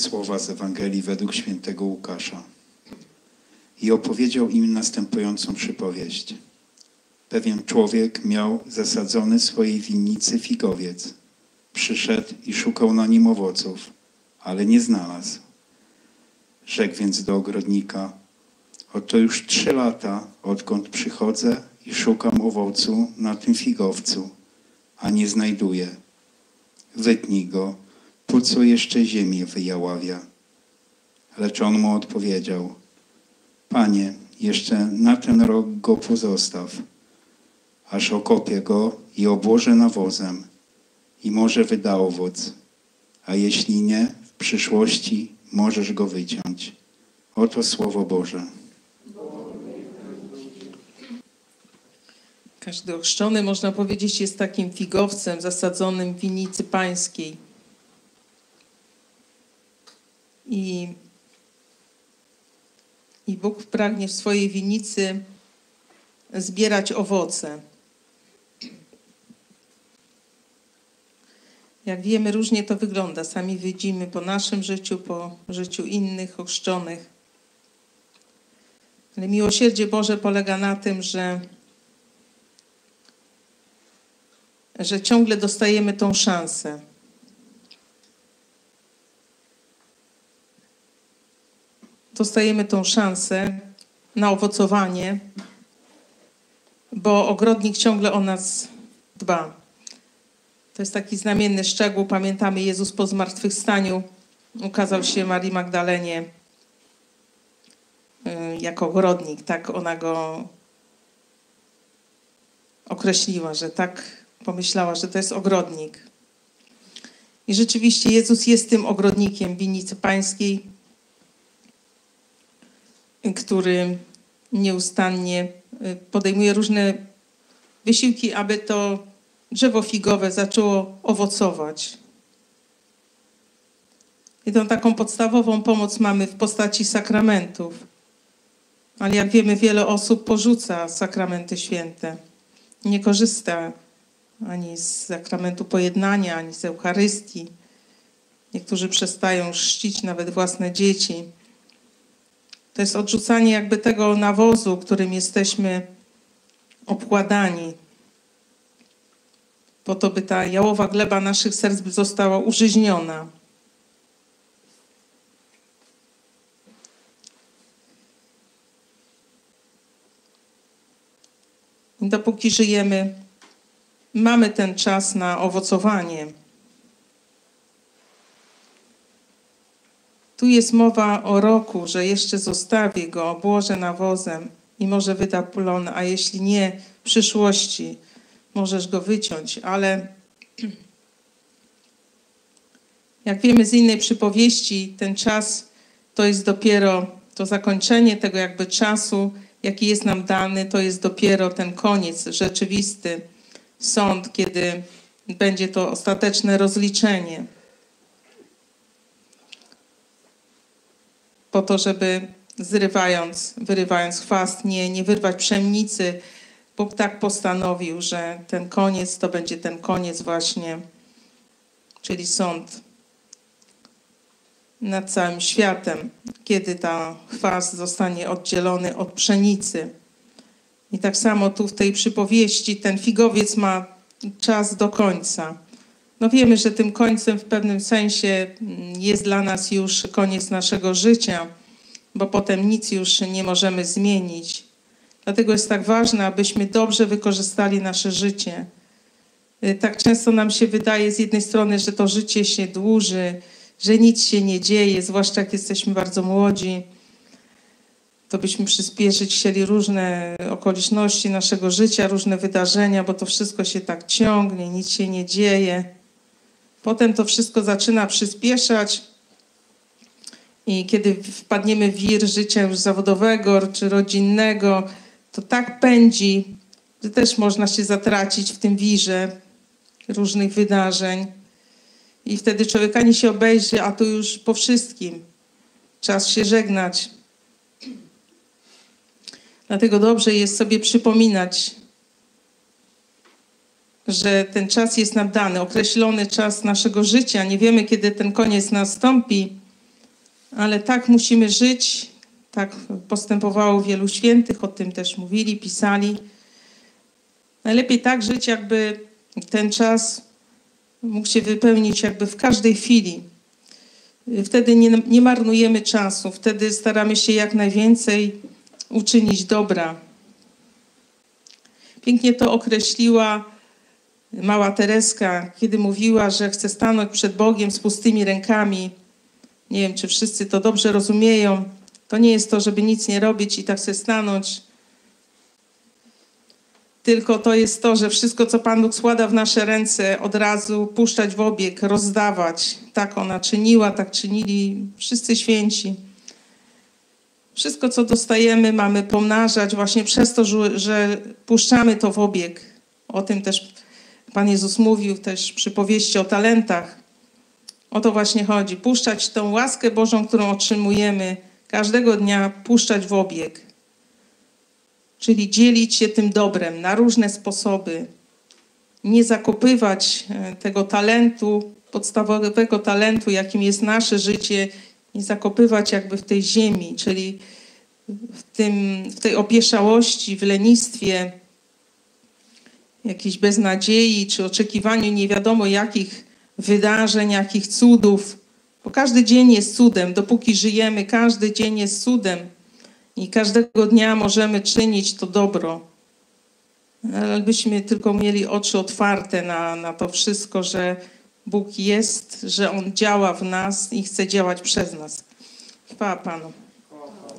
Słowa z Ewangelii według świętego Łukasza. I opowiedział im następującą przypowieść. Pewien człowiek miał zasadzony swojej winnicy figowiec. Przyszedł i szukał na nim owoców, ale nie znalazł. Rzekł więc do ogrodnika: Oto już trzy lata, odkąd przychodzę i szukam owocu na tym figowcu, a nie znajduję. Wytnij go, po co jeszcze ziemię wyjaławia? Lecz on mu odpowiedział: Panie, jeszcze na ten rok go pozostaw, aż okopię go i obłożę nawozem i może wyda owoc, a jeśli nie, w przyszłości możesz go wyciąć. Oto Słowo Boże. Każdy ochrzczony, można powiedzieć, jest takim figowcem zasadzonym w winnicy pańskiej. I, I Bóg pragnie w swojej winnicy zbierać owoce. Jak wiemy, różnie to wygląda. Sami widzimy po naszym życiu, po życiu innych ochrzczonych. Ale miłosierdzie Boże polega na tym, że, że ciągle dostajemy tą szansę. Dostajemy tą szansę na owocowanie, bo ogrodnik ciągle o nas dba. To jest taki znamienny szczegół. Pamiętamy, Jezus po zmartwychwstaniu ukazał się Marii Magdalenie y, jako ogrodnik. Tak ona go określiła, że tak pomyślała, że to jest ogrodnik. I rzeczywiście Jezus jest tym ogrodnikiem winnicy pańskiej, który nieustannie y, podejmuje różne wysiłki, aby to drzewo figowe zaczęło owocować. I tą taką podstawową pomoc mamy w postaci sakramentów. Ale jak wiemy, wiele osób porzuca sakramenty święte. Nie korzysta ani z sakramentu pojednania, ani z Eucharystii. Niektórzy przestają czcić nawet własne dzieci. To jest odrzucanie jakby tego nawozu, którym jesteśmy obkładani, po to, by ta jałowa gleba naszych serc została użyźniona. Dopóki żyjemy, mamy ten czas na owocowanie. Tu jest mowa o roku, że jeszcze zostawię go, obłożę nawozem i może wyda plon, a jeśli nie, w przyszłości możesz go wyciąć, ale jak wiemy z innej przypowieści, ten czas to jest dopiero to zakończenie tego jakby czasu, jaki jest nam dany, to jest dopiero ten koniec rzeczywisty, sąd, kiedy będzie to ostateczne rozliczenie. Po to, żeby zrywając, wyrywając chwast, nie, nie wyrwać pszenicy, Bóg tak postanowił, że ten koniec to będzie ten koniec właśnie, czyli sąd nad całym światem, kiedy ta chwast zostanie oddzielony od pszenicy. I tak samo tu w tej przypowieści ten figowiec ma czas do końca. No wiemy, że tym końcem w pewnym sensie jest dla nas już koniec naszego życia, bo potem nic już nie możemy zmienić. Dlatego jest tak ważne, abyśmy dobrze wykorzystali nasze życie. Y, tak często nam się wydaje z jednej strony, że to życie się dłuży, że nic się nie dzieje, zwłaszcza jak jesteśmy bardzo młodzi. To byśmy przyspieszyć chcieli różne okoliczności naszego życia, różne wydarzenia, bo to wszystko się tak ciągnie, nic się nie dzieje. Potem to wszystko zaczyna przyspieszać, i kiedy wpadniemy w wir życia zawodowego czy rodzinnego, to tak pędzi, że też można się zatracić w tym wirze różnych wydarzeń. I wtedy człowiek ani się obejrzy, a tu już po wszystkim. Czas się żegnać. Dlatego dobrze jest sobie przypominać, że ten czas jest nam dany, określony czas naszego życia. Nie wiemy, kiedy ten koniec nastąpi, ale tak musimy żyć. Tak postępowało wielu świętych, o tym też mówili, pisali. Najlepiej tak żyć, jakby ten czas mógł się wypełnić jakby w każdej chwili. Wtedy nie, nie marnujemy czasu, wtedy staramy się jak najwięcej uczynić dobra. Pięknie to określiła mała Tereska, kiedy mówiła, że chce stanąć przed Bogiem z pustymi rękami. Nie wiem, czy wszyscy to dobrze rozumieją. To nie jest to, żeby nic nie robić i tak sobie stanąć. Tylko to jest to, że wszystko, co Pan Bóg składa w nasze ręce, od razu puszczać w obieg, rozdawać. Tak ona czyniła, tak czynili wszyscy święci. Wszystko, co dostajemy, mamy pomnażać właśnie przez to, że puszczamy to w obieg. O tym też Pan Jezus mówił też przy powieści o talentach. O to właśnie chodzi. Puszczać tą łaskę Bożą, którą otrzymujemy każdego dnia, puszczać w obieg. Czyli dzielić się tym dobrem na różne sposoby. Nie zakopywać e, tego talentu, podstawowego talentu, jakim jest nasze życie, nie zakopywać jakby w tej ziemi, czyli w, tym, w tej opieszałości, w lenistwie, jakiejś beznadziei czy oczekiwaniu nie wiadomo jakich wydarzeń, jakich cudów. Bo każdy dzień jest cudem, dopóki żyjemy, każdy dzień jest cudem i każdego dnia możemy czynić to dobro. Ale byśmy tylko mieli oczy otwarte na, na to wszystko, że Bóg jest, że On działa w nas i chce działać przez nas. Chwała Panu.